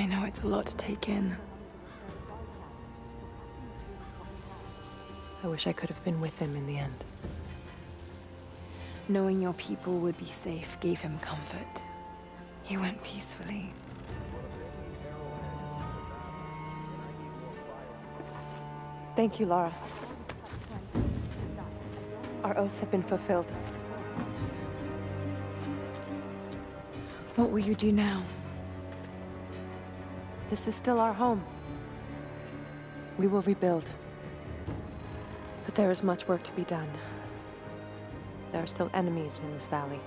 I know it's a lot to take in. I wish I could have been with him in the end. Knowing your people would be safe gave him comfort. He went peacefully. Thank you, Lara. Our oaths have been fulfilled. What will you do now? This is still our home. We will rebuild. But there is much work to be done. There are still enemies in this valley.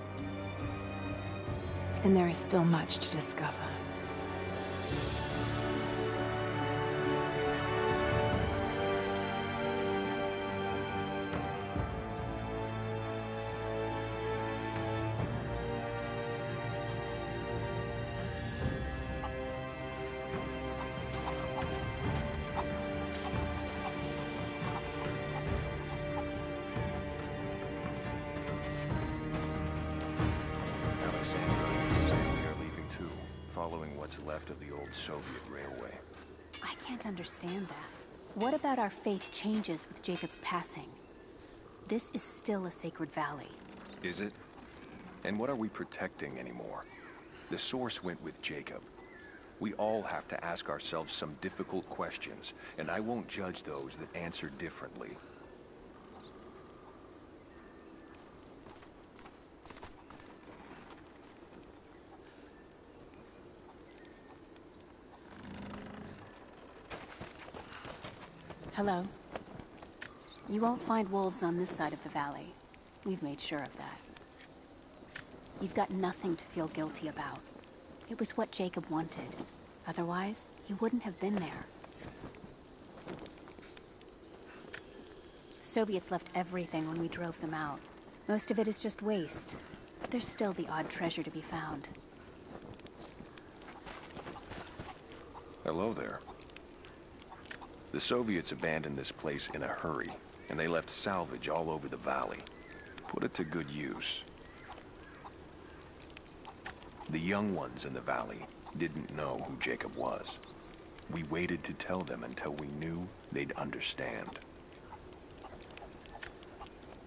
And there is still much to discover. Understand that. What about our faith changes with Jacob's passing? This is still a sacred valley. Is it? And what are we protecting anymore? The Source went with Jacob. We all have to ask ourselves some difficult questions, and I won't judge those that answer differently. Hello. You won't find wolves on this side of the valley. We've made sure of that. You've got nothing to feel guilty about. It was what Jacob wanted. Otherwise, he wouldn't have been there. The Soviets left everything when we drove them out. Most of it is just waste. But there's still the odd treasure to be found. Hello there. The Soviets abandoned this place in a hurry, and they left salvage all over the valley. Put it to good use. The young ones in the valley didn't know who Jacob was. We waited to tell them until we knew they'd understand.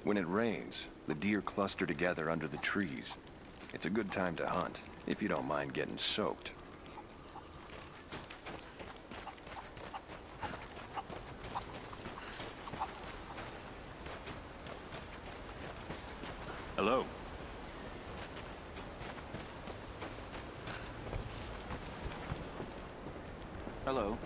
When it rains, the deer cluster together under the trees. It's a good time to hunt, if you don't mind getting soaked. Hello. Hello.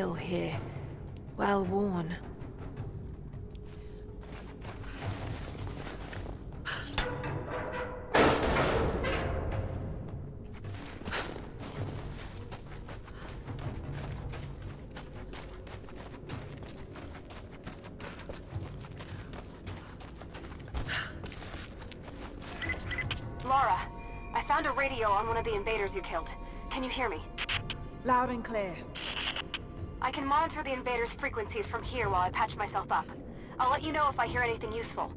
Trail here. Well worn. Lara, I found a radio on one of the invaders you killed. Can you hear me? Loud and clear. Monitor the invaders' frequencies from here while I patch myself up. I'll let you know if I hear anything useful.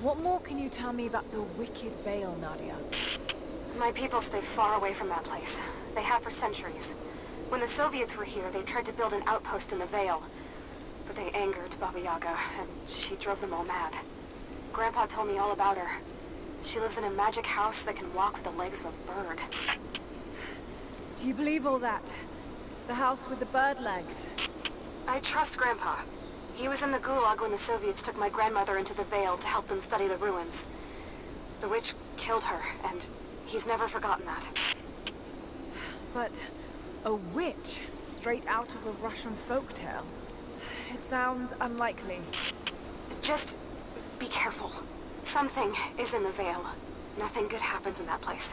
What more can you tell me about the Wicked Vale, Nadia? My people stay far away from that place. They have for centuries. When the Soviets were here, they tried to build an outpost in the Vale. But they angered Baba Yaga, and she drove them all mad. Grandpa told me all about her. She lives in a magic house that can walk with the legs of a bird. Do you believe all that? The house with the bird legs? I trust Grandpa. He was in the Gulag when the Soviets took my grandmother into the Vale to help them study the ruins. The witch killed her, and He's never forgotten that. But a witch straight out of a Russian folktale. It sounds unlikely. Just be careful. Something is in the Vale. Nothing good happens in that place.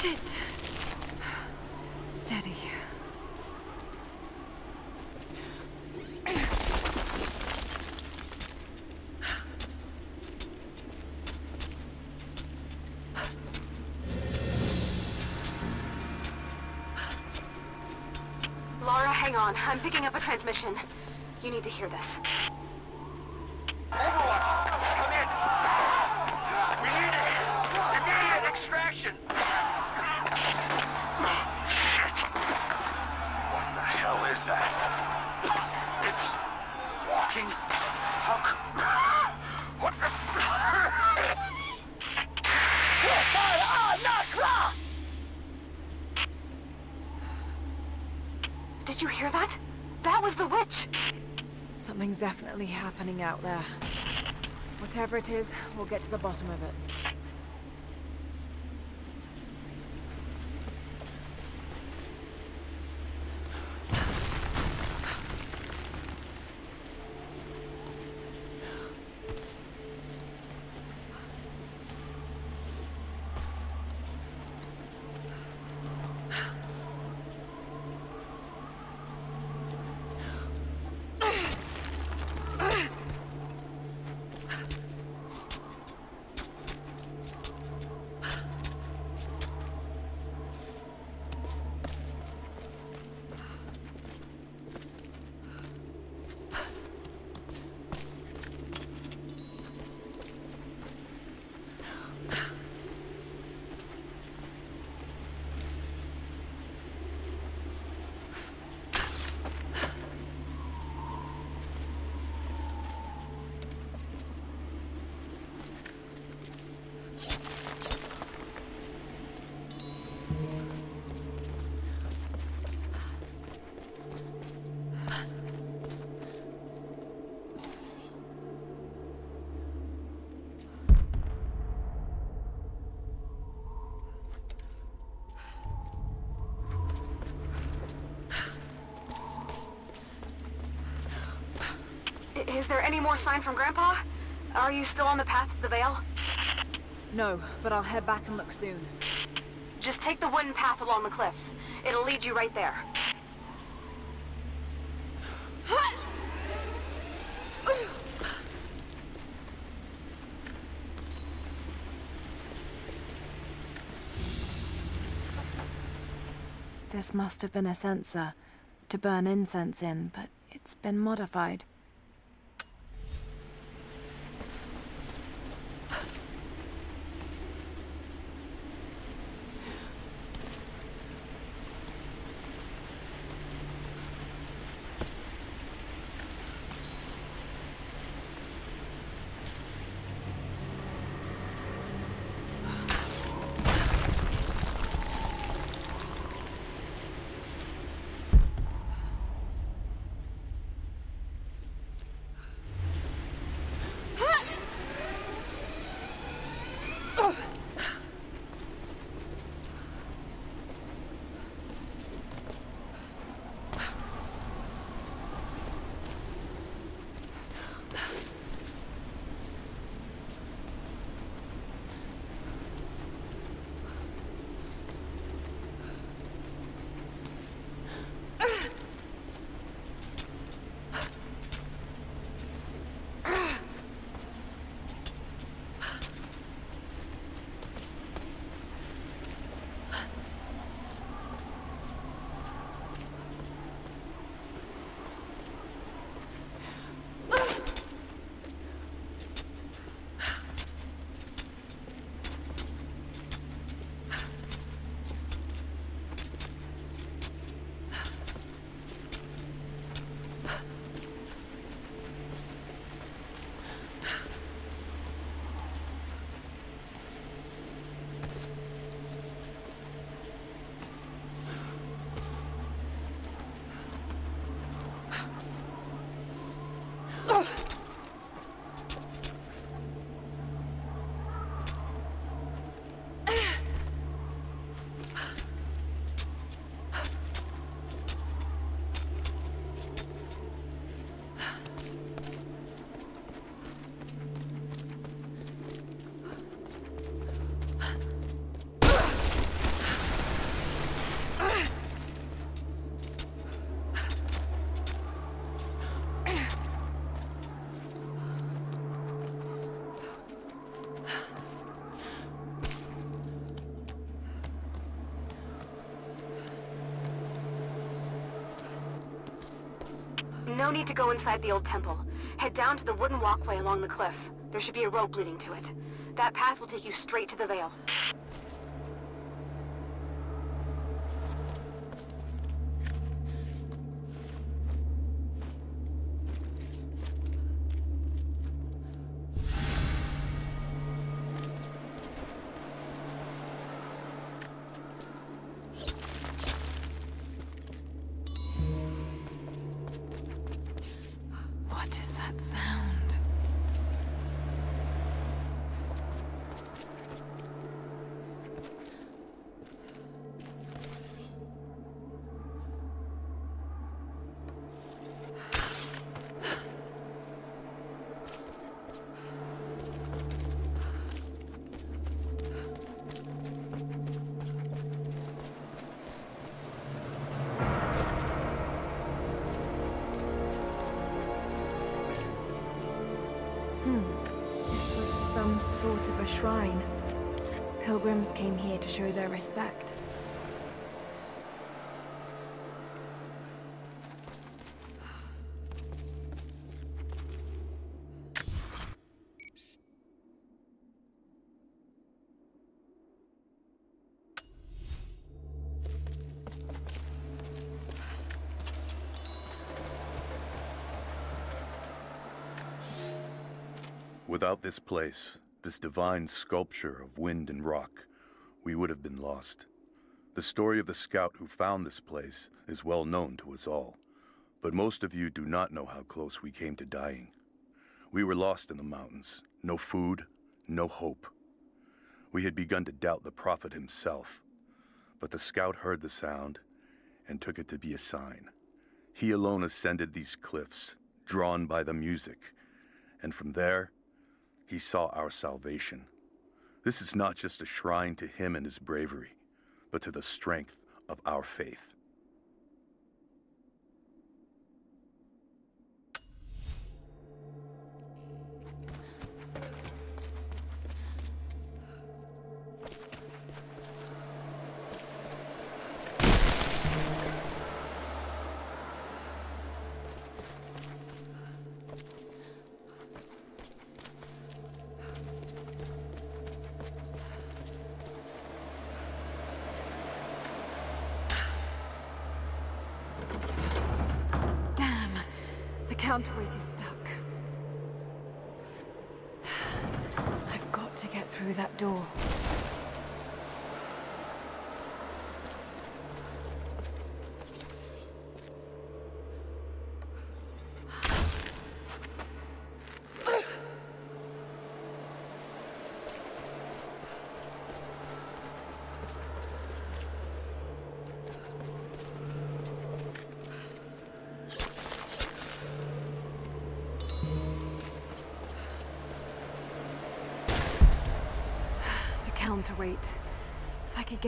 Shit! Steady. Lara, hang on. I'm picking up a transmission. You need to hear this. Overwatch, come in. We need immediate extraction. Shit. What the hell is that? It's walking. How c- What the? Did you hear that? That was the witch! Something's definitely happening out there. Whatever it is, we'll get to the bottom of it. Is there any more sign from Grandpa? Are you still on the path to the Vale? No, but I'll head back and look soon. Just take the wooden path along the cliff. It'll lead you right there. This must have been a censer to burn incense in, but it's been modified. Oh. No need to go inside the old temple. Head down to the wooden walkway along the cliff. There should be a rope leading to it. That path will take you straight to the Vale. Shrine. Pilgrims came here to show their respect. Without this place, this divine sculpture of wind and rock, we would have been lost. The story of the scout who found this place is well known to us all, but most of you do not know how close we came to dying. We were lost in the mountains, no food, no hope. We had begun to doubt the prophet himself, but the scout heard the sound and took it to be a sign. He alone ascended these cliffs, drawn by the music, and from there, he saw our salvation. This is not just a shrine to him and his bravery, but to the strength of our faith.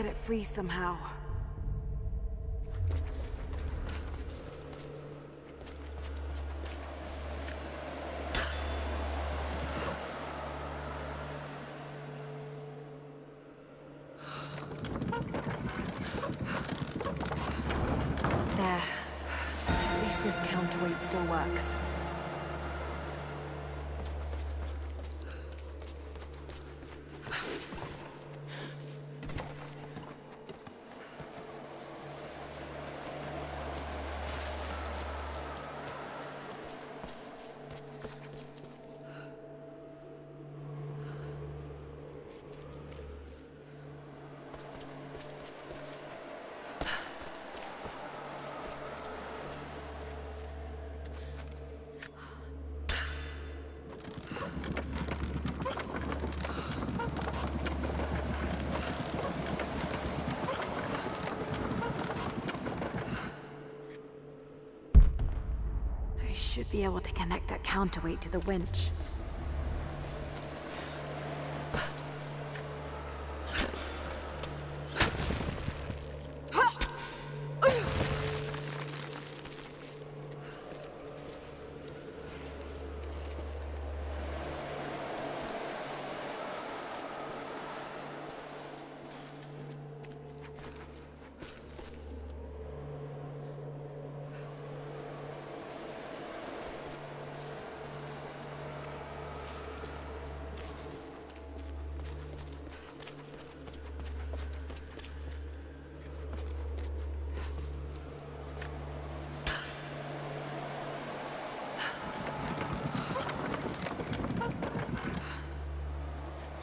Get it free somehow. Should be able to connect that counterweight to the winch.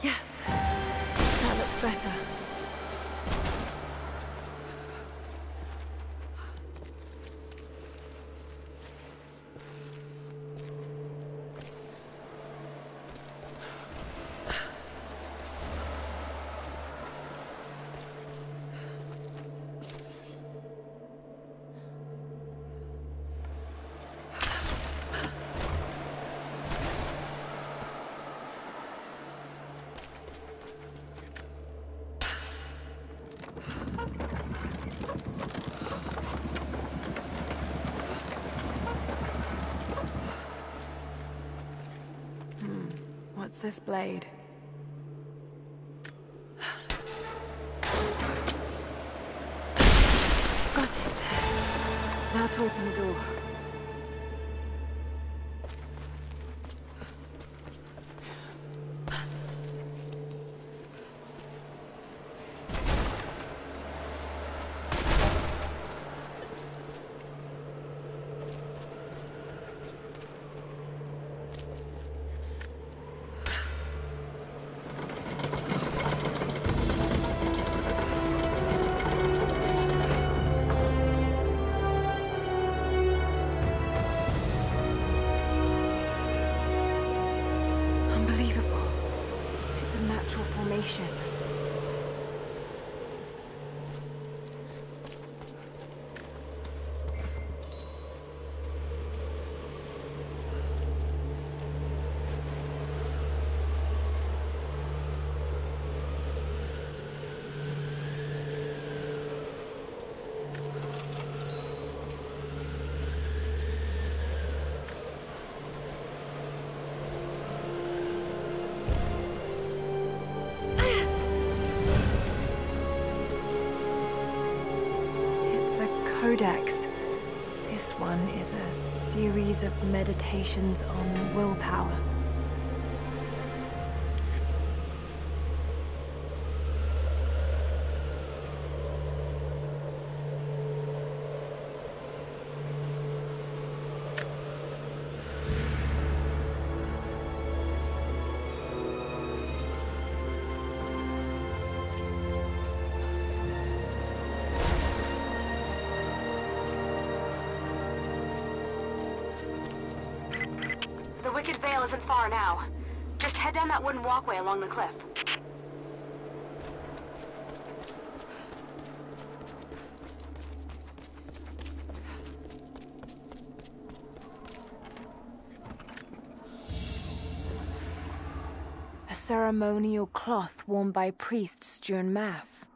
Yes. That looks better. This blade? Got it. Now to open the door. This one is a series of meditations on willpower. Isn't far now. Just head down that wooden walkway along the cliff. A ceremonial cloth worn by priests during Mass.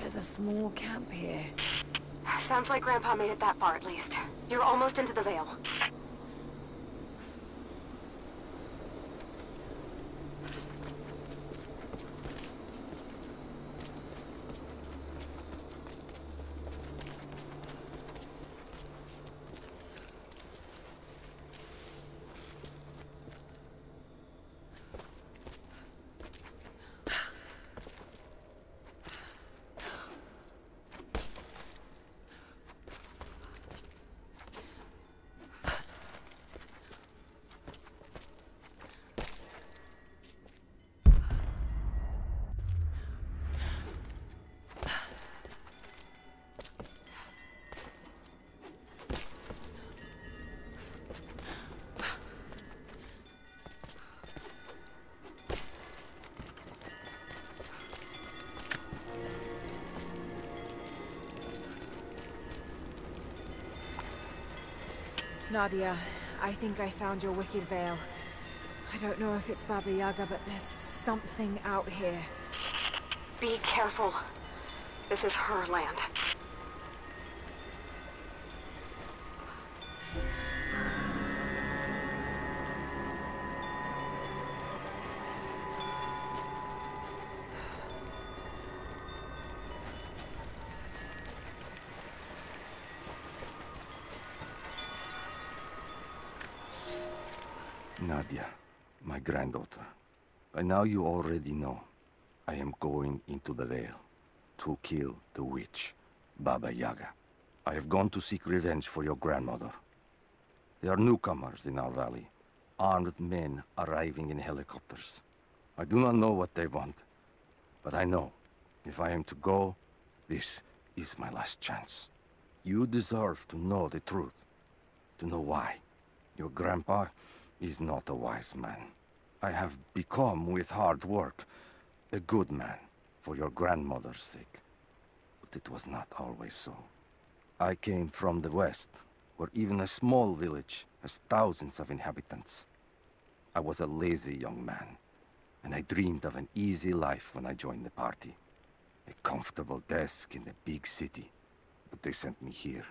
There's a small camp here. Sounds like Grandpa made it that far at least. You're almost into the Vale. Nadia, I think I found your wicked vale. I don't know if it's Baba Yaga, but there's something out here. Be careful. This is her land. Now you already know. I am going into the Vale to kill the witch, Baba Yaga. I have gone to seek revenge for your grandmother. There are newcomers in our valley, armed men arriving in helicopters. I do not know what they want, but I know if I am to go, this is my last chance. You deserve to know the truth, to know why. Your grandpa is not a wise man. I have become, with hard work, a good man for your grandmother's sake. But it was not always so. I came from the west, where even a small village has thousands of inhabitants. I was a lazy young man, and I dreamed of an easy life when I joined the party. A comfortable desk in a big city. But they sent me here,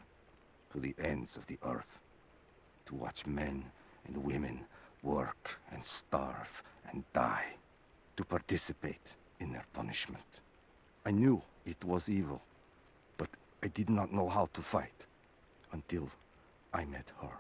to the ends of the earth, to watch men and women work and starve and die, to participate in their punishment. I knew it was evil, but I did not know how to fight until I met her.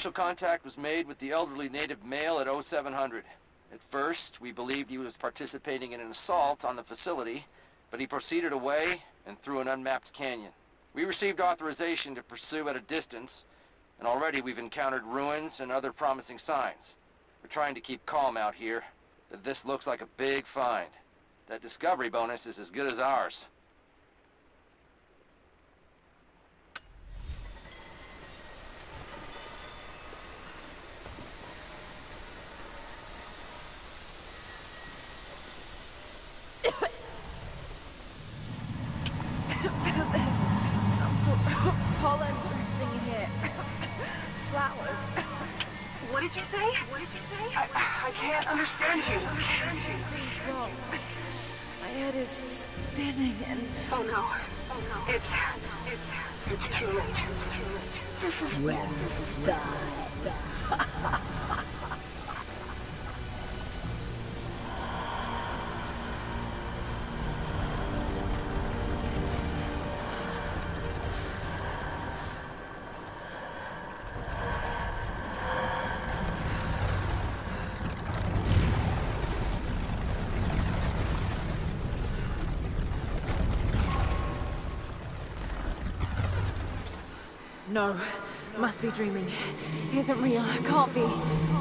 Initial contact was made with the elderly native male at 0700. At first, we believed he was participating in an assault on the facility, but he proceeded away and through an unmapped canyon. We received authorization to pursue at a distance, and already we've encountered ruins and other promising signs. We're trying to keep calm out here, but this looks like a big find. That discovery bonus is as good as ours. I, can't understand you. Something's wrong. My head is spinning and Oh no. Oh no. It's it's it's too late. It's too late. This is Well Yes, No. Must be dreaming. Isn't real. Can't be.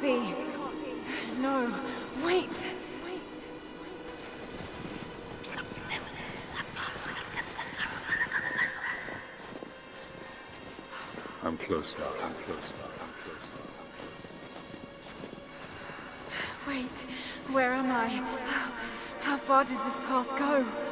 be. No, wait. I'm close now, I'm close now, I'm close now. Wait, where am I? How, how far does this path go?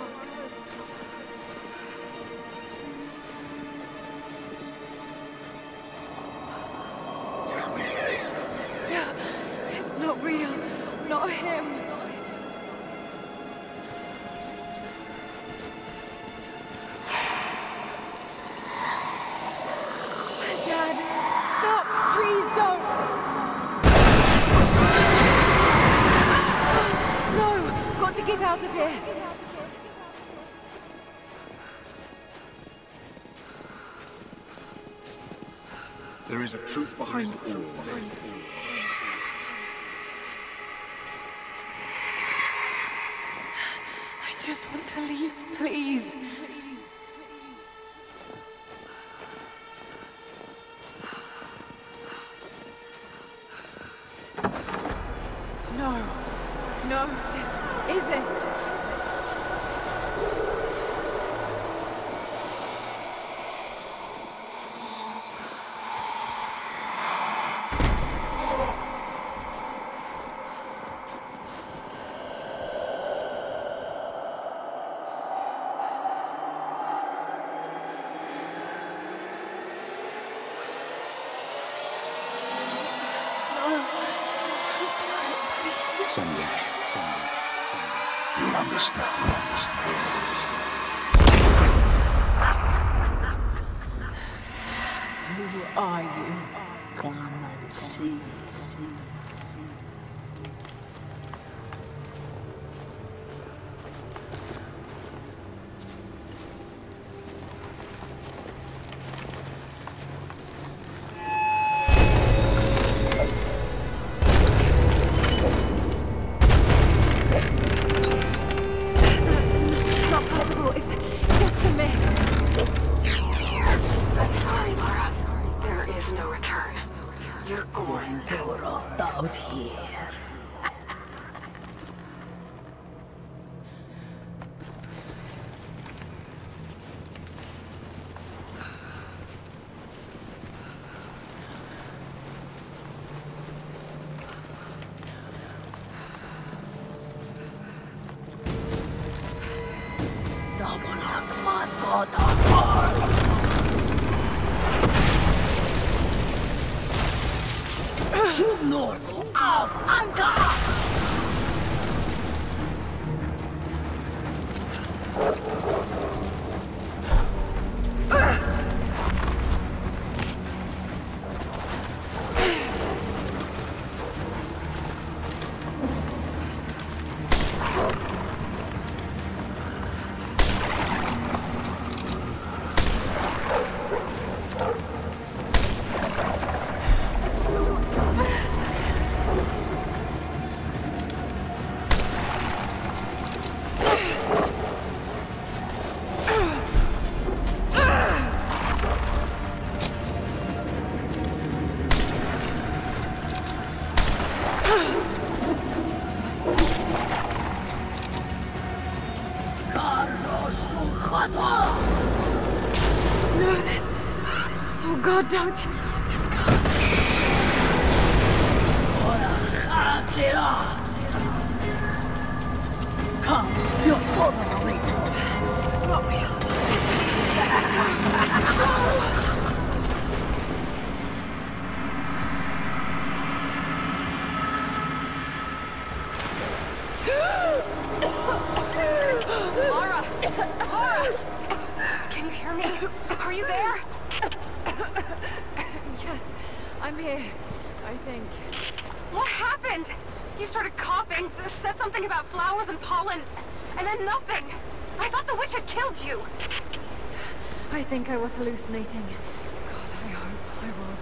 Hallucinating. God, I hope I was.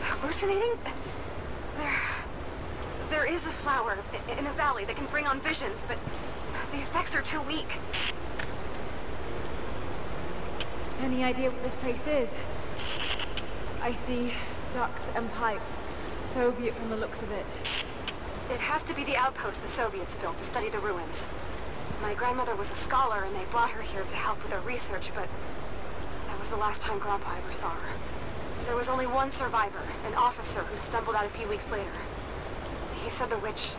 Hallucinating? There... There is a flower in a valley that can bring on visions, but the effects are too weak. Any idea what this place is? I see ducts and pipes. Soviet from the looks of it. It has to be the outpost the Soviets built to study the ruins. My grandmother was a scholar and they brought her here to help with her research, but was the last time Grandpa ever saw her. There was only one survivor, an officer who stumbled out a few weeks later. He said the witch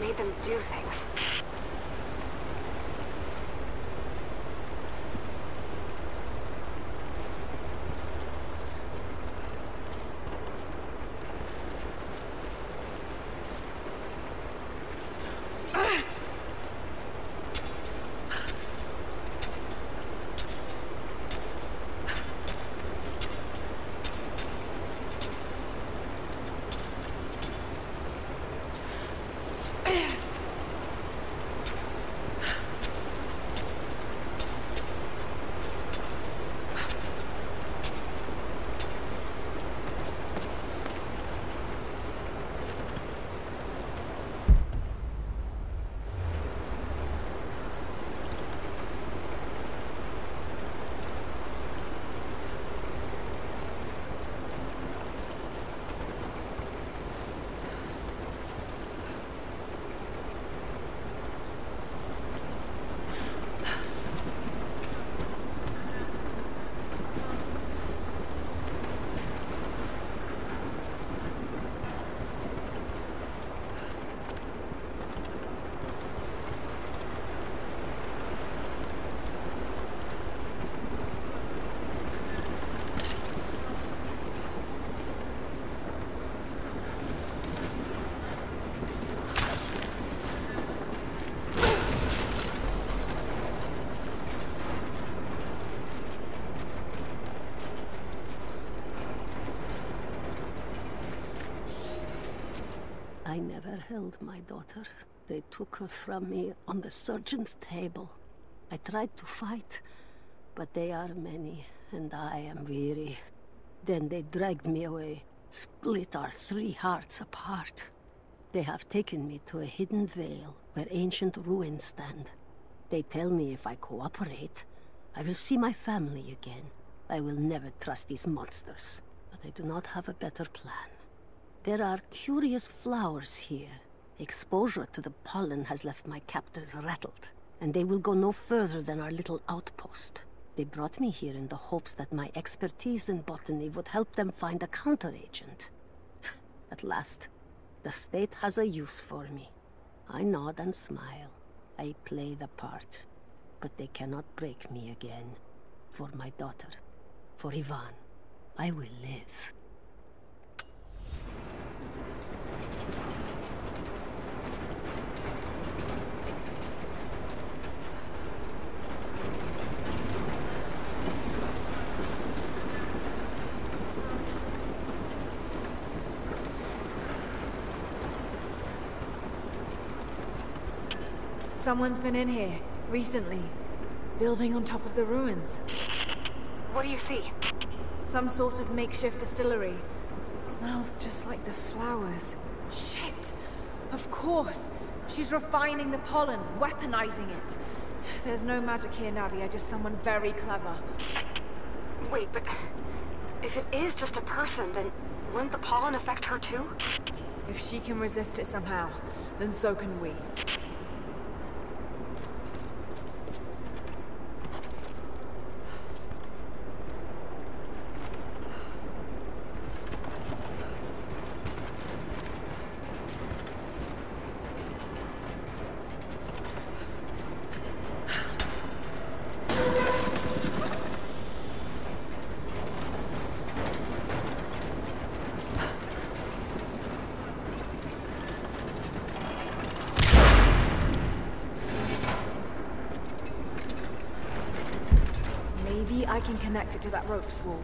made them do things. I never held my daughter. They took her from me on the surgeon's table. I tried to fight, but they are many, and I am weary. Then they dragged me away, split our three hearts apart. They have taken me to a hidden vale where ancient ruins stand. They tell me if I cooperate, I will see my family again. I will never trust these monsters, but I do not have a better plan. There are curious flowers here. Exposure to the pollen has left my captors rattled, and they will go no further than our little outpost. They brought me here in the hopes that my expertise in botany would help them find a counteragent. At last, the state has a use for me. I nod and smile. I play the part. But they cannot break me again. For my daughter, for Ivan, I will live. Someone's been in here, recently. Building on top of the ruins. What do you see? Some sort of makeshift distillery. Smells just like the flowers. Shit! Of course! She's refining the pollen, weaponizing it. There's no magic here, Nadia, just someone very clever. Wait, but if it is just a person, then wouldn't the pollen affect her too? If she can resist it somehow, then so can we. can connect it to that ropes wall.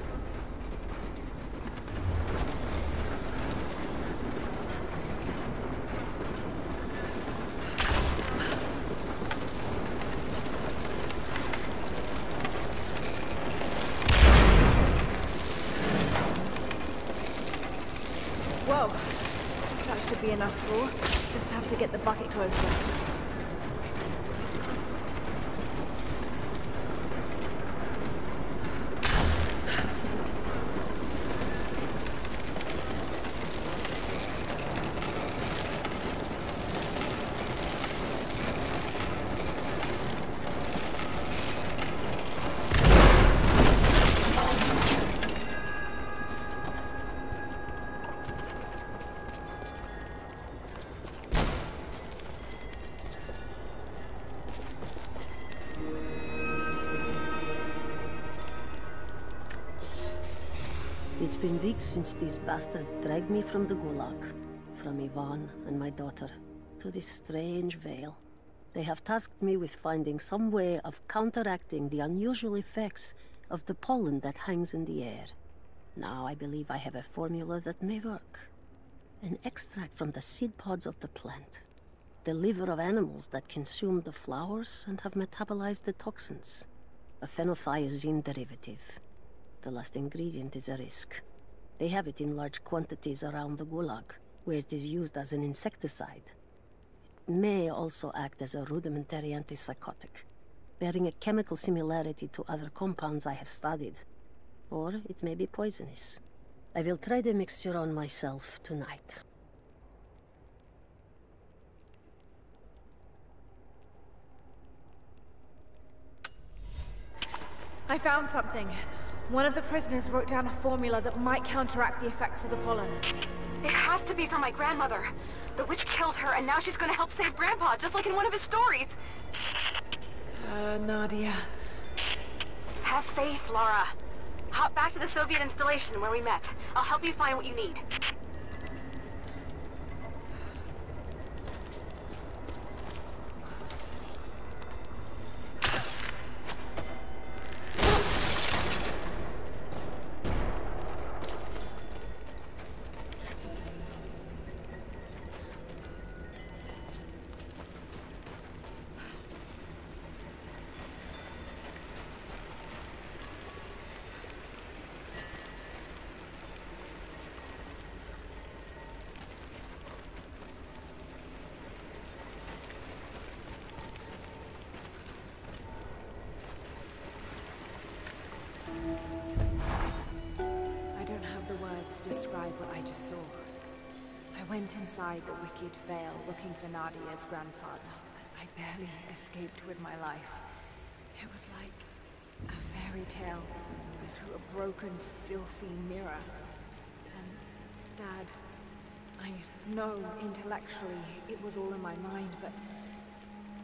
Whoa! That should be enough force. Just have to get the bucket closer. Weeks since these bastards dragged me from the Gulag, from Ivan and my daughter, to this strange vale. They have tasked me with finding some way of counteracting the unusual effects of the pollen that hangs in the air. Now I believe I have a formula that may work. An extract from the seed pods of the plant. The liver of animals that consume the flowers and have metabolized the toxins. A phenothiazine derivative. The last ingredient is a risk. They have it in large quantities around the Gulag, where it is used as an insecticide. It may also act as a rudimentary antipsychotic, bearing a chemical similarity to other compounds I have studied. Or it may be poisonous. I will try the mixture on myself tonight. I found something. One of the prisoners wrote down a formula that might counteract the effects of the pollen. It has to be from my grandmother. The witch killed her, and now she's gonna help save Grandpa, just like in one of his stories. Uh, Nadia. Have faith, Lara. Hop back to the Soviet installation where we met. I'll help you find what you need. Looking for Nadia's grandfather, I barely escaped with my life. It was like a fairy tale, but through a broken, filthy mirror. And, Dad, I know intellectually it was all in my mind, but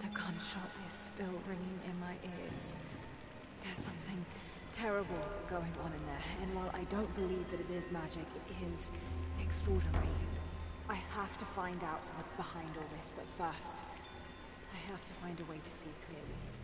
the gunshot is still ringing in my ears. There's something terrible going on in there, and while I don't believe that it is magic, it is extraordinary. I have to find out what's behind all this, but first, I have to find a way to see clearly.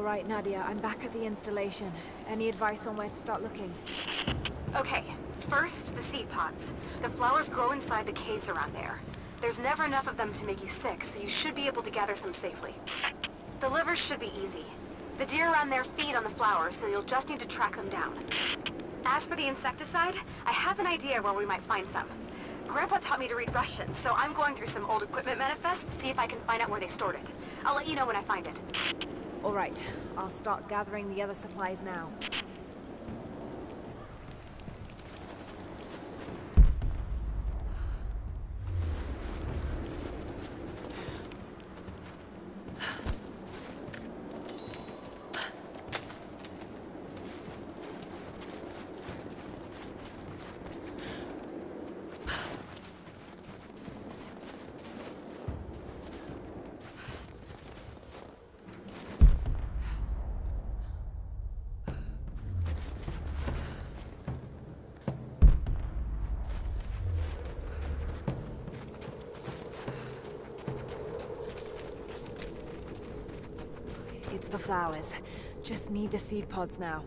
All right, Nadia, I'm back at the installation. Any advice on where to start looking? Okay, first, the seed pods. The flowers grow inside the caves around there. There's never enough of them to make you sick, so you should be able to gather some safely. The livers should be easy. The deer around there feed on the flowers, so you'll just need to track them down. As for the insecticide, I have an idea where we might find some. Grandpa taught me to read Russian, so I'm going through some old equipment manifests to see if I can find out where they stored it. I'll let you know when I find it. All right, I'll start gathering the other supplies now. It's the Just need the seed pods now.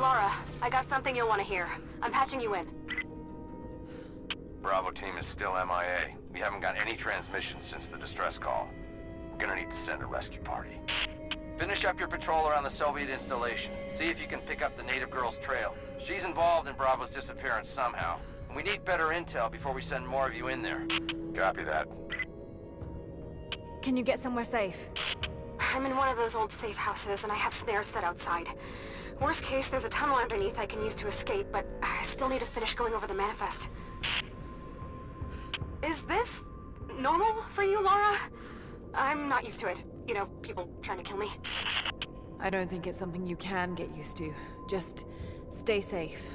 Lara, I got something you'll want to hear. I'm patching you in. Bravo team is still MIA. We haven't got any transmissions since the distress call. We're gonna need to send a rescue party. Finish up your patrol around the Soviet installation. See if you can pick up the native girl's trail. She's involved in Bravo's disappearance somehow. And we need better intel before we send more of you in there. Copy that. Can you get somewhere safe? I'm in one of those old safe houses, and I have snares set outside. Worst case, there's a tunnel underneath I can use to escape, but I still need to finish going over the manifest. Is this normal for you, Lara? I'm not used to it. You know, people trying to kill me. I don't think it's something you can get used to. Just stay safe.